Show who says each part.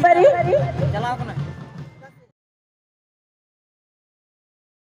Speaker 1: Peraí. Peraí. Peraí. Peraí.